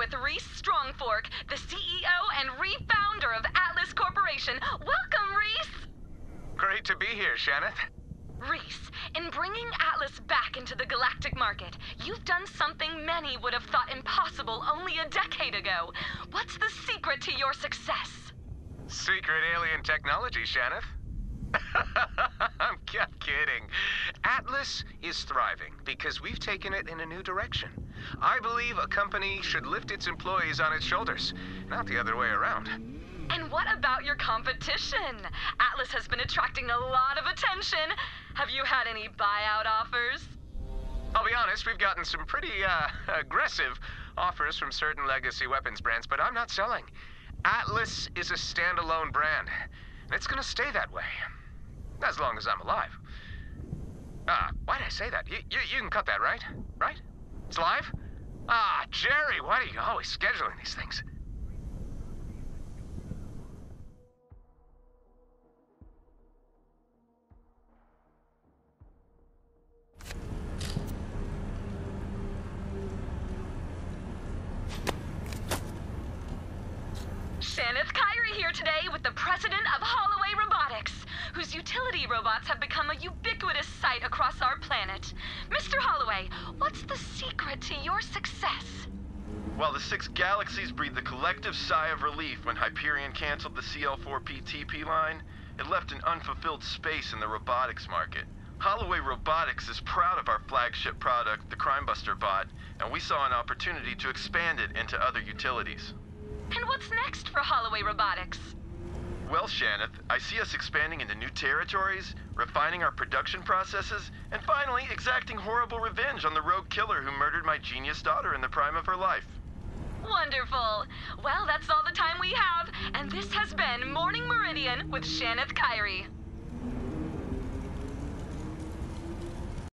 with Rhys Strongfork, the CEO and refounder of Atlas Corporation. Welcome, Rhys! Great to be here, Shaneth. Rhys, in bringing Atlas back into the galactic market, you've done something many would have thought impossible only a decade ago. What's the secret to your success? Secret alien technology, Shaneth. I'm kidding. Atlas is thriving because we've taken it in a new direction. I believe a company should lift its employees on its shoulders, not the other way around. And what about your competition? Atlas has been attracting a lot of attention. Have you had any buyout offers? I'll be honest, we've gotten some pretty, uh, aggressive offers from certain legacy weapons brands, but I'm not selling. Atlas is a standalone brand, and it's gonna stay that way. As long as I'm alive. Ah, why did I say that? You, you, you can cut that, right? Right? It's live? Ah, Jerry, why are you always scheduling these things? Shaneth Kyrie here today with the president of Holloway Robotics, whose utility robots have become a ubiquitous across our planet. Mr. Holloway, what's the secret to your success? While the six galaxies breathed a collective sigh of relief when Hyperion canceled the CL4PTP line, it left an unfulfilled space in the robotics market. Holloway Robotics is proud of our flagship product, the Crimebuster bot, and we saw an opportunity to expand it into other utilities. And what's next for Holloway Robotics? Well, Shaneth, I see us expanding into new territories, refining our production processes, and finally exacting horrible revenge on the rogue killer who murdered my genius daughter in the prime of her life. Wonderful. Well, that's all the time we have, and this has been Morning Meridian with Shaneth Kyrie.